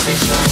Six,